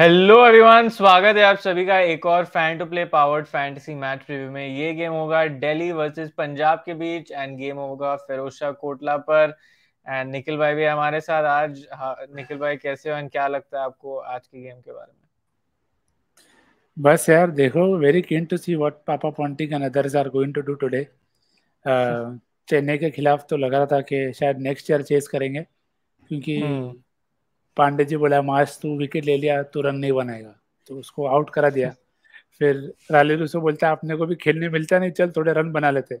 Hello everyone स्वागत है आप सभी का एक और fan two play powered fantasy match review में। ये गेम होगा दिल्ली वर्सेस पंजाब के बीच एंड गेम होगा फिरोजा कोटला पर। एंड निखिल भाई भी हमारे साथ आज। हाँ, निखिल भाई कैसे हो एंड क्या लगता है आपको आज की गेम के बारे में? बस यार देखो very keen to see what पापा Ponting and others are going to do today Chennai के खिलाफ तो लग रहा था कि शायद नेक्स्ट ईयर चेस करेंगे क्योंकि हम्म। पांडे जी बोला मास तू विकेट ले लिया तो रन नहीं बनाएगा. तो उसको आउट करा दिया। फिर राली रूसो बोलता अपने को भी खेलने मिलता नहीं चल थोड़े रन बना लेते.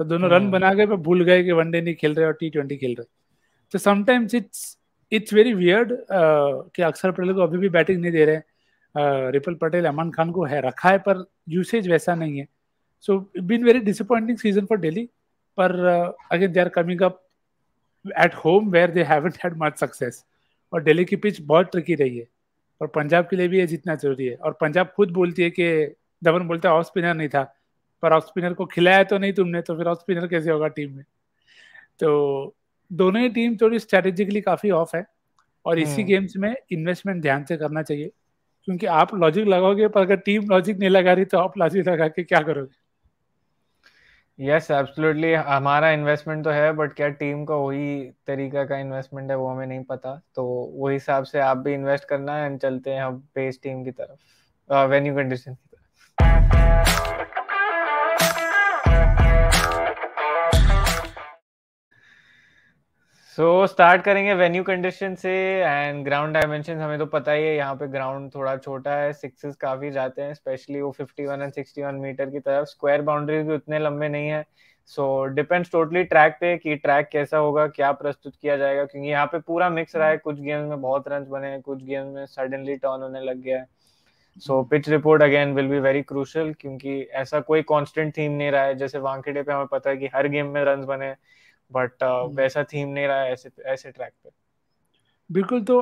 तो दोनों रन हम्म। बना गए पर भूल गए कि वनडे नहीं खेल रहे और टी ट्वेंटी खेल रहे। तो sometimes it's it's very weird कि अक्षर पटेल को अभी भी बैटिंग नहीं दे रहे रिपल पटेल अमन खान को है रखा है पर यूसेज वैसा नहीं है। So been very disappointing season for Delhi पर again they are coming up at home where they haven't had much success और दिल्ली की पिच बहुत ट्रिकी रही है। और पंजाब के लिए भी ये जीतना ज़रूरी है। और पंजाब खुद बोलती है कि धवन बोलता है ऑफ़ स्पिनर नहीं था। पर ऑफ़ स्पिनर को खिलाया तो नहीं तुमने तो फिर ऑफ़ स्पिनर कैसे होगा टीम में? तो दोनों ही टीम थोड़ी स्ट्रेटेजिकली काफ़ी ऑफ़ है। और इसी गेम्स हम्म। में इन्वेस्टमेंट ध्यान से करना चाहिए। क्योंकि आप लॉजिक लगाओगे पर अगर टीम लॉजिक नहीं लगा रही तो आप लॉजिक लगा के क्या करोगे? यस एब्सोल्युटली हमारा इन्वेस्टमेंट तो है बट क्या टीम का वही तरीका का इन्वेस्टमेंट है, वो हमें नहीं पता। तो वही हिसाब से आप भी इन्वेस्ट करना है एंड चलते हैं हम बेस टीम की तरफ़ वेन्यू कंडीशन की तरफ़। सो so, स्टार्ट करेंगे वेन्यू कंडीशन से एंड ग्राउंड डायमेंशन हमें तो पता ही है यहाँ पे ग्राउंड थोड़ा छोटा है सिक्सेस काफ़ी जाते हैं स्पेशली वो 51 एंड 61 मीटर की तरफ़। स्क्वायर बाउंड्रीज भी उतने लंबे नहीं है। सो डिपेंड्स टोटली ट्रैक पे कि ट्रैक कैसा होगा क्या प्रस्तुत किया जाएगा क्योंकि यहाँ पे पूरा मिक्स रहा है। कुछ गेम्स में बहुत रन बने हैं कुछ गेम में सडनली टर्न होने लग गया है। So pitch report again will be very crucial क्योंकि ऐसा कोई कॉन्स्टेंट थीम नहीं रहा है। जैसे वांकेडे पे हमें पता है कि हर गेम में रन बने बट uh, hmm. वैसा थीम नहीं रहा ऐसे ऐसे ट्रैक पे। बिल्कुल तो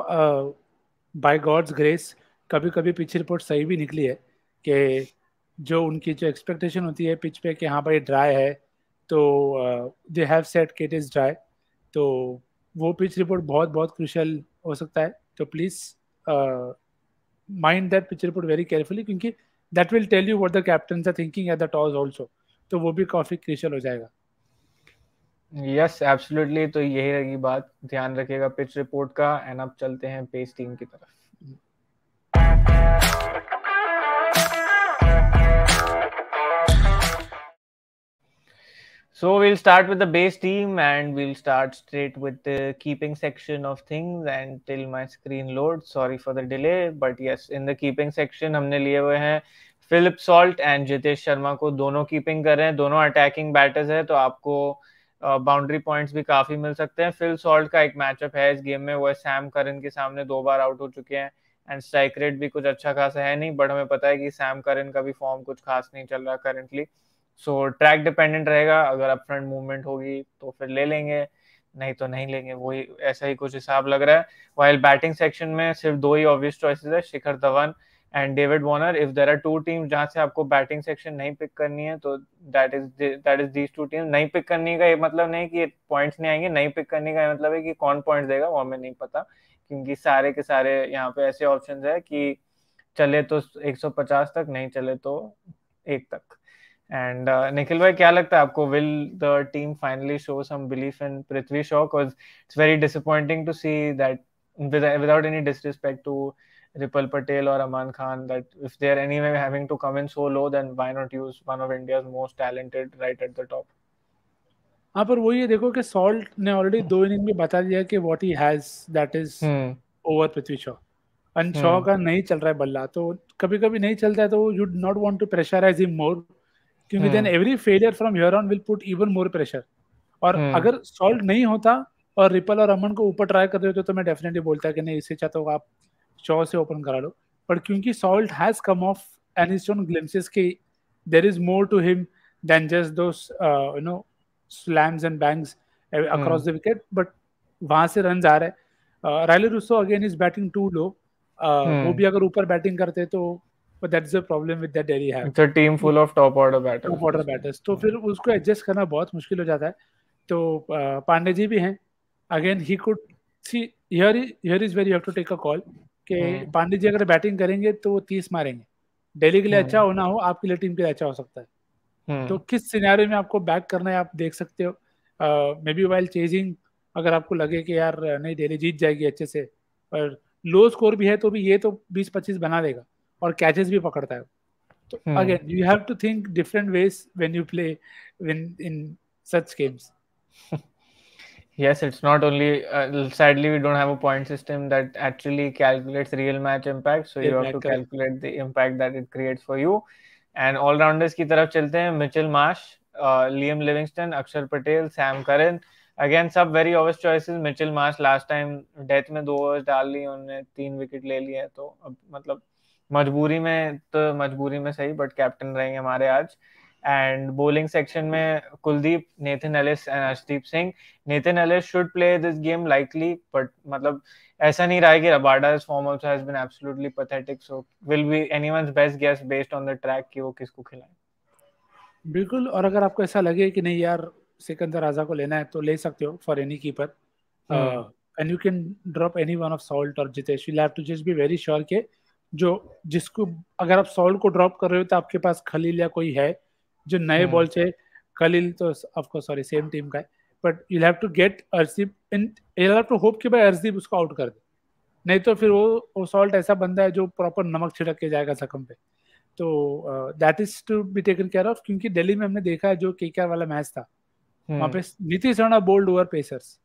बाय गॉड्स ग्रेस कभी कभी पिच रिपोर्ट सही भी निकली है कि जो उनकी जो एक्सपेक्टेशन होती है पिच पे कि हाँ भाई ड्राई है तो दे हैव सेट के इट इज़ ड्राई तो वो पिच रिपोर्ट बहुत बहुत क्रुशियल हो सकता है। तो please mind that pitch report very carefully क्योंकि that will tell you what the captain are thinking at the toss also तो वो भी काफ़ी क्रिशियल हो जाएगा। यस एब्सोल्युटली तो यही रहेगी बात ध्यान रखिएगा पिच रिपोर्ट का एंड अब चलते हैं पेस टीम की तरफ़ So we'll start with the base team and we'll start straight with the keeping section of things and till my screen loads. Sorry for the delay, but yes, in the keeping section हमने लिए हुए हैं Philip Salt and Jitesh Sharma को दोनों keeping कर रहे हैं दोनों अटैकिंग बैटर्स है तो आपको बाउंड्री पॉइंट्स भी काफ़ी मिल सकते हैं। फिल सॉल्ट का एक मैचअप है इस गेम में, वो सैम करन के सामने दो बार आउट हो चुके हैं एंड स्ट्राइक रेट भी कुछ अच्छा खासा है नहीं बट हमें पता है कि सैम करन का भी फॉर्म कुछ खास नहीं चल रहा करेंटली सो ट्रैक डिपेंडेंट रहेगा, अगर अप फ्रंट मूवमेंट होगी तो फिर ले लेंगे, नहीं तो नहीं लेंगे, वही ऐसा ही कुछ हिसाब लग रहा है। वाइल बैटिंग सेक्शन में सिर्फ़ दो ही ऑब्वियस चॉइसेस है, Shikhar Dhawan and David Warner if there are two team जहाँ से आपको बैटिंग सेक्शन नहीं पिक करनी है तो that is that is these two team नहीं पिक करने का ये मतलब नहीं कि पॉइंट्स नहीं आएँगे नहीं पिक करने का मतलब है कि कौन पॉइंट देगा वो हमें नहीं पता। क्योंकि सारे के सारे यहाँ पे ऐसे ऑप्शन है कि चले तो 150 तक नहीं चले तो एक तक। एंड uh, निखिल भाई क्या लगता है आपको? Will the team finally show some belief in Prithvi Shaw it's very disappointing to see that without any disrespect to Ripal Patel or Aman Khan that if they're anyway having to come in so low, then why not use one of India's most talented right at the top? हाँ पर वही है देखो कि salt ने already दो inning में बता दिया कि what he has that is over Prithvi Shaw and Shaw का नहीं चल रहा है बल्ला तो कभी कभी नहीं चलता है तो you not want to pressurise him more क्योंकि then every failure from here on will put even more pressure और hmm. अगर सॉल्ट नहीं होता और रिपल और अमन को ऊपर ट्राई कर रहे होते तो मैं डेफिनेटली बोलता कि नहीं इससे चाहता हूँ आप शो से ओपन करा लो। बट क्योंकि Salt has come off and his own glimpses के there is more to him than just those you know slams and bangs across the wicket but वहाँ से रन आ रहे हैं। Rilee Rossouw again is batting too low वो भी अगर ऊपर बैटिंग करते तो. तो फिर उसको एडजस्ट करना बहुत मुश्किल हो जाता है। तो पांडे जी भी हैं। Again he could see here here is very you have to take a call कि पांडे जी अगर बैटिंग करेंगे तो वो तीस मारेंगे। दिल्ली के लिए अच्छा होना हो आपके लिए टीम के लिए अच्छा हो सकता है। तो किस सिनेरियो में आपको बैक करना है आप देख सकते हो। मे बी वाइल चेजिंग अगर आपको लगे कि यार नहीं डेली जीत जाएगी अच्छे से और लो स्कोर भी है तो भी ये तो 20-25 बना देगा और कैचेस भी पकड़ता है तो again you have to think different ways when you play when in such games. yes it's not only uh, sadly we don't have a point system that actually calculates real match impact so you have to calculate the impact that it creates for you and all rounders की तरफ़ चलते हैं Mitchell Marsh Liam Livingstone Akshar Patel Sam Curran again सब very obvious choices Mitchell Marsh last time death में दो overs डाल ली उन्होंने तीन विकेट ले लिए तो अब मतलब मजबूरी में तो मजबूरी में सही बट कैप्टन रहेंगे हमारे आज एंड बॉलिंग सेक्शन में Kuldeep Nathan Ellis and Arshdeep Singh Nathan Ellis should play this game likely but मतलब ऐसा नहीं रहा है कि रबाडा's form also has been absolutely pathetic so will be anyone's best guess based on the track कि वो किसको खिलाएँ। बिल्कुल और अगर आपको ऐसा लगे कि नहीं यार सिकंदर आजा को लेना है तो ले सकते हो for any keeper and you can drop any one of Salt और Jitesh you have to just be very sure के जो जिसको अगर आप सॉल्ट को ड्रॉप कर रहे हो तो आपके पास खलील या कोई है जो नए बॉल hmm. से खलील तो ऑफकोर्स सॉरी सेम टीम का है but you have to get RCB in you have to hope कि भाई अर्सीब उसको आउट कर दे। नहीं तो फिर वो वो सॉल्ट ऐसा बंदा है जो प्रॉपर नमक छिड़क के जाएगा सकम पे। तो that is to be taken care of क्योंकि दिल्ली में हमने देखा है जो के वाला मैच था वहाँ पे Nitish Rana bowled over pacers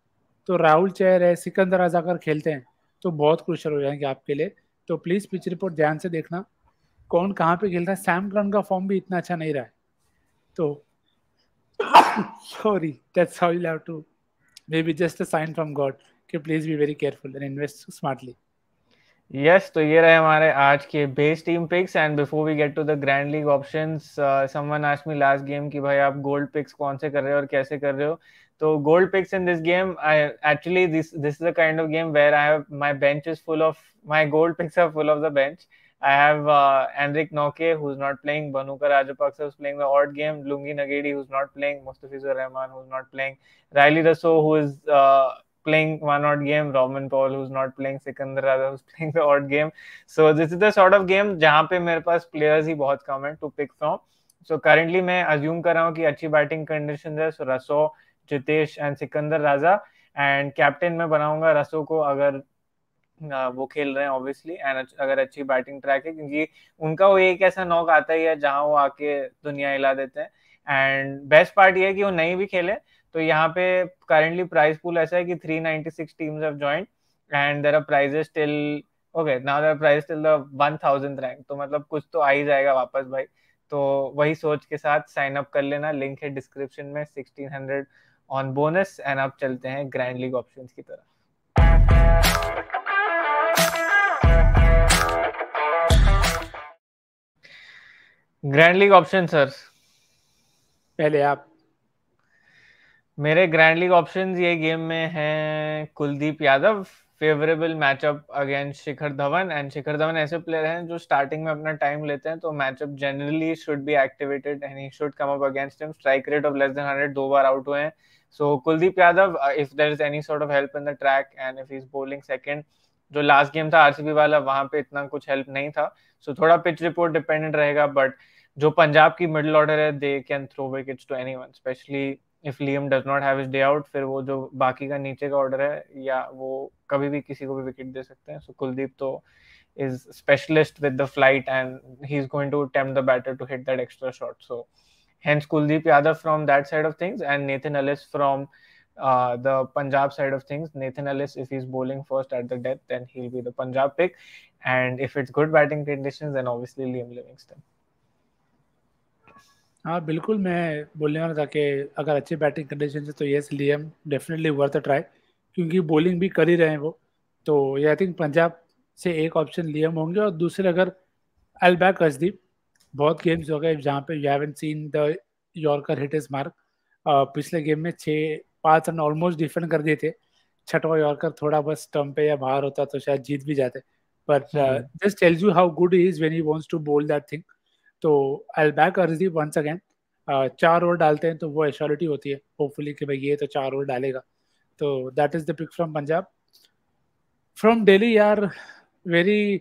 तो राहुल चेयर है सिकंदर अगर खेलते हैं तो बहुत क्रुशल हो जाएँगे आपके लिए। तो प्लीज़ पिच रिपोर्ट ध्यान से देखना कौन कहाँ पे खेल रहा है सैम करन का फॉर्म भी इतना अच्छा नहीं रहा है। तो sorry that's how you have to may be just a sign from God कि please be very careful and invest smartly yes तो ये रहे हमारे आज के base team picks and before we get to the grand league options someone asked me last game कि भाई आप गोल्ड पिक्स कौन से कर रहे हो और कैसे कर रहे हो? तो gold picks in this game I actually this this is the kind of game where I have my bench is full of my gold picks are full of the bench I have uh, Enric Noke, who's not playing. Banukar Rajapaksa, who's playing the odd game. Lungi Nagedi, who's not playing. Mustafizur Rahman, who's not playing. Riley Rasso, who is uh, playing one odd game, Roman Paul who's not playing, Sikandar Raza who's playing the odd game. So this is the sort of game जहाँ पे मेरे पास players ही बहुत कम है to pick from. So currently मैं assume कर रहा हूँ कि अच्छी बैटिंग कंडीशन है. So Rossouw, Jitesh and Sikandar Raza and captain में बनाऊँगा रसो को अगर वो खेल रहे हैं ऑब्वियसली एंड अगर अच्छी बैटिंग ट्रैक है, क्योंकि उनका वो एक ऐसा नॉक आता ही है, जहाँ वो आके दुनिया हिला देते हैं। एंड बेस्ट पार्ट ये है कि वो नहीं भी खेले तो यहाँ पे करेंटली प्राइस पूल ऐसा है कि 396 teams have joined and there are prizes till okay now there prize till the 1000 rank तो मतलब कुछ तो आ ही जाएगा वापस भाई। तो वही सोच के साथ साइन अप कर लेना लिंक है डिस्क्रिप्शन में 1600 ऑन बोनस एंड अब चलते हैं ग्रैंड लीग ऑप्शंस की तरफ़। ग्रैंड लीग ऑप्शन सर पहले आप। मेरे ग्रैंड लीग ऑप्शन ये गेम में हैं Kuldeep Yadav favourable matchup against Shikhar Dhawan and Shikhar Dhawan ऐसे प्लेयर हैं जो स्टार्टिंग में अपना टाइम लेते हैं तो matchup generally should be activated and he should come up against him strike rate of less than 100 दो बार आउट हुए हैं। So Kuldeep Yadav if there is any sort of help in the track and if he is bowling second जो last game था RCB वाला वहाँ पे इतना कुछ हेल्प नहीं था। सो so, थोड़ा पिच रिपोर्ट डिपेंडेंट रहेगा बट जो पंजाब की मिडिल ऑर्डर है they can throw back to anyone specially if Liam does not have his day out फिर वो जो बाकी का नीचे का ऑर्डर है या वो कभी भी किसी को भी विकेट दे सकते हैं। सो so, कुलदीप तो is specialist with the flight and he is going to attempt the batter to hit that extra shot so hence Kuldeep Yadav from that side of things and Nathan Ellis from uh, the Punjab side of things. Nathan Ellis, if he's bowling first at the death, then he'll be the Punjab pick. And if it's good batting conditions, then obviously Liam Livingston. हाँ बिल्कुल मैं बोलने वाला था कि अगर अच्छी batting condition है तो yes Liam definitely worth a try क्योंकि बॉलिंग भी कर ही रहे हैं वो तो ये आई थिंक पंजाब से एक ऑप्शन लियम होंगे और दूसरे अगर अलबैक अजदीप बहुत गेम्स हो गए जहाँ पे you haven't seen the yorker hit his mark पिछले गेम में छः पाँच रन ऑलमोस्ट डिफेंड कर दिए थे। छठवा यॉर्कर थोड़ा बस स्टम्प पे या बाहर होता तो शायद जीत भी जाते। But just tells you how good is when you wants to bowl that thing तो आई बैक अर्जी वंस अगेन चार ओवर डालते हैं तो वो एश्योरिटी होती है। होपफुली कि भाई ये तो चार ओवर डालेगा। तो that is the pick from Punjab from Delhi यार very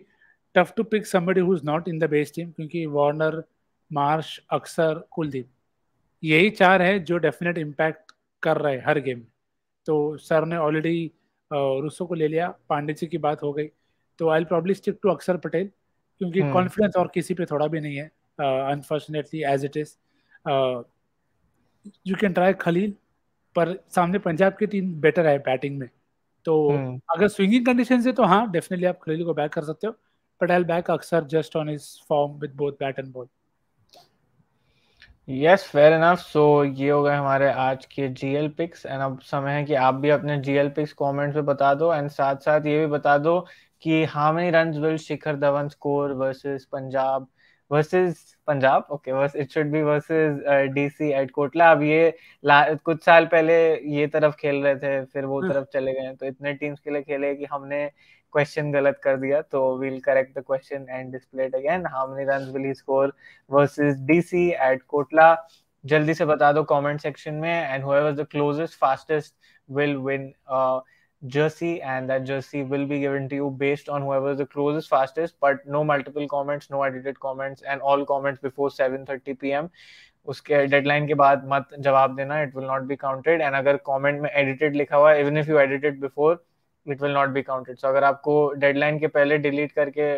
tough to pick somebody who is not in the base team क्योंकि वार्नर मार्श अक्सर कुलदीप यही चार है जो डेफिनेट इम्पैक्ट कर रहे हर गेम तो सर ने ऑलरेडी रूसो को ले लिया पांडे जी की बात हो गई. तो आई प्रॉब्ली स्टिक टू अक्षर पटेल क्योंकि कॉन्फिडेंस hmm. और किसी पे थोड़ा भी नहीं है unfortunately as it is you can try Khaleel पर सामने पंजाब की टीम बेटर है बैटिंग में. तो hmm. अगर स्विंगिंग कंडीशन से तो हाँ डेफिनेटली आप खलील को बैक कर सकते हो but I back Axar just on is form with both bat and ball yes fair enough so ये हो गए हमारे आज के जीएल पिक्स एंड अब समय है कि आप भी अपने जीएल पिक्स कमेंट्स में बता दो एंड साथ साथ ये भी बता दो कि how many run will Shikhar Dhawan score versus Punjab versus Punjab okay बस it should be versus DC at Kotla अब ये कुछ साल पहले ये तरफ़ खेल रहे थे फिर वो हाँ। तरफ़ चले गए तो इतने टीम्स के लिए खेले कि हमने क्वेश्चन गलत कर दिया तो we'll correct the question and display it again how many runs will he score versus DC at Kotla जल्दी से बता दो कमेंट सेक्शन में and whoever the closest fastest will win jersey and that jersey will be given to you based on whoever the closest, fastest, but no multiple comments, no edited comments and all comments before 7:30 pm उसके deadline के बाद मत जवाब देना it will not be counted and अगर comment में edited लिखा हुआ even if you edited before it will not be counted so अगर आपको डेडलाइन के पहले डिलीट करके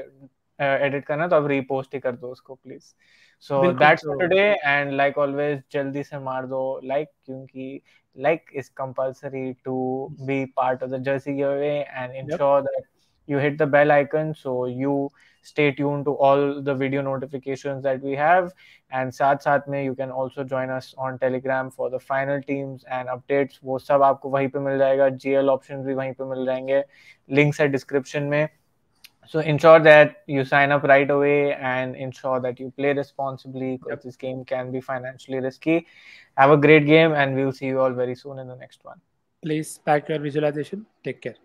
एडिट uh, करना तो आप रीपोस्ट ही कर दो उसको please so that's today and like always जल्दी से मार दो लाइक like, क्योंकि like is compulsory to be part of the jersey give away and ensure that you hit the bell icon so you stay tuned to all the video notifications that we have and साथ साथ में you can also join us on telegram for the final teams and updates वो सब आपको वहीं पे मिल जाएगा gl options भी वहीं पे मिल जाएंगे links है description में so ensure that you sign up right away and ensure that you play responsibly because yep. this game can be financially risky have a great game and we'll see you all very soon in the next one please pack your visualization take care